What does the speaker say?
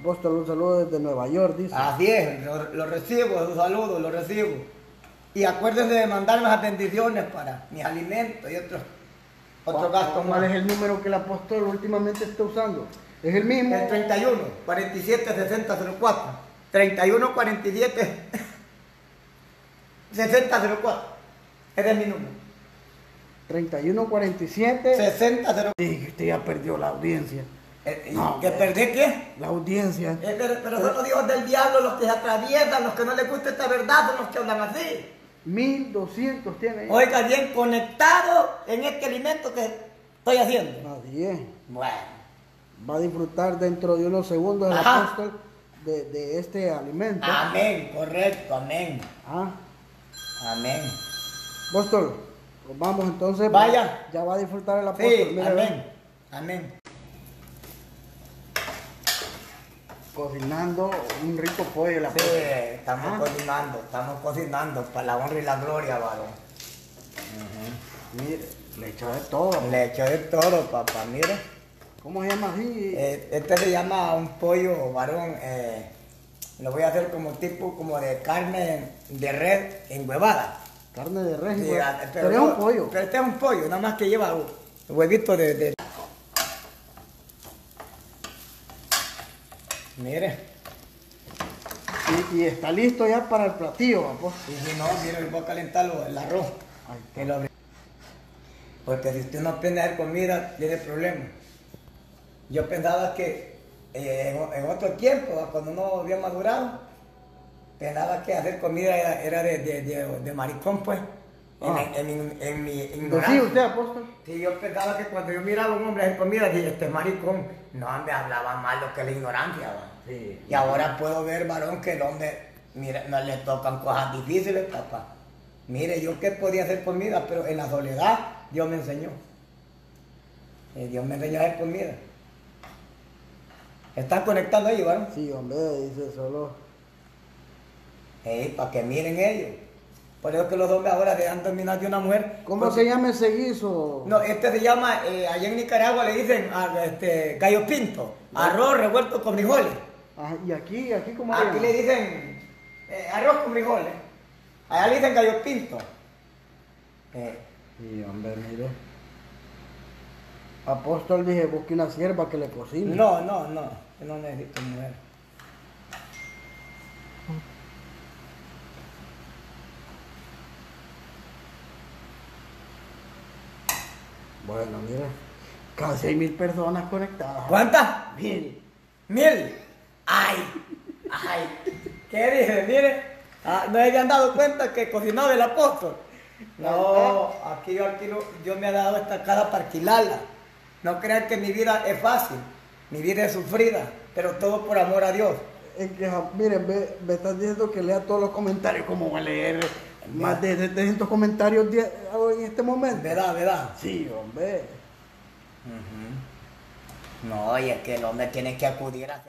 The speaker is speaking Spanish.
Apóstol, un saludo desde Nueva York, dice. Así es, lo, lo recibo, un saludo, lo recibo. Y acuérdense de mandarme las bendiciones para mis alimentos y otros, otros gastos ¿Cuál es el número que el apóstol últimamente está usando? ¿Es el mismo? El 31 47 60 04. 31 47 60 04. Ese es mi número. 3147. 60 04. Sí, que usted ya perdió la audiencia. Eh, No, ¿Que hombre. perdí qué? La audiencia. Eh, pero, pero son los hijos del diablo los que se atraviesan, los que no les gusta esta verdad, son los que hablan así. 1200 tiene. Oiga, bien conectado en este alimento que estoy haciendo. Nadie. Bueno, Va a disfrutar dentro de unos segundos el apóstol de, de este alimento. amén, correcto, amén, Ah, amén. apóstol, pues vamos entonces. Vaya. Ya va a disfrutar el apóstol. Sí, amén, amén. Cocinando un rico pollo el Sí, estamos Ah. cocinando, estamos cocinando para la honra y la gloria, varón. Mire, le echó de todo. Le echo de todo, papá, mira. ¿Cómo se llama así? Eh, este se llama un pollo, varón. eh, lo voy a hacer como tipo como de carne de red enhuevada. Carne de res. Sí, ah, Pero es no- un pollo. Pero este es un pollo, nada más que lleva hu- huevito de, de- Mire. Y, y está listo ya para el platillo, apóstol. Y si no, mire, voy a calentar el arroz. Que lo. Porque si usted no aprende a hacer comida, tiene problemas. Yo pensaba que eh, en, en otro tiempo, cuando uno había madurado, pensaba que hacer comida era, era de, de, de- de maricón, pues. En, Ah. en- en- en mi Pues sí, ignorancia. usted, apóstol. Sí, yo pensaba que cuando yo miraba a un hombre hacer comida, dije, este maricón, no me hablaba mal lo que es la ignorancia. Sí. Y ahora puedo ver, varón, que el hombre, mira, no le tocan cosas difíciles, papá. Mire, yo que podía hacer comida, pero en la soledad Dios me enseñó. Eh, Dios me enseñó a hacer comida. ¿Están conectando ellos, varón? Sí, hombre, dice solo. para que miren ellos. Por eso que los hombres ahora se han dominado de una mujer. ¿Cómo se llama ese guiso? No, este se llama, eh, allá en Nicaragua le dicen a, este, gallo pinto, arroz revuelto con frijoles. Ajá, y aquí, aquí cómo Aquí le dicen eh, arroz con frijoles. Allá le dicen gallo pinto. Eh, Sí, hombre, mire. Apóstol dije, busque una sierva que le cocine. no, no, no, yo no necesito mujer. Bueno, mire. Casi mil personas conectadas. ¿Cuántas? Mil. Mil. Ay, ay. ¿Qué dije? Mire, ah, no habían dado cuenta que cocinaba el apóstol. No, aquí yo alquilo, yo me he dado esta casa para alquilarla. No crean que mi vida es fácil, mi vida es sufrida, pero todo por amor a Dios. Que, miren, ve- me están diciendo que lea todos los comentarios. ¿Cómo voy a leer más de 700 comentarios en este momento? ¿Verdad, verdad? Sí, hombre. No, y es que el hombre tiene que acudir a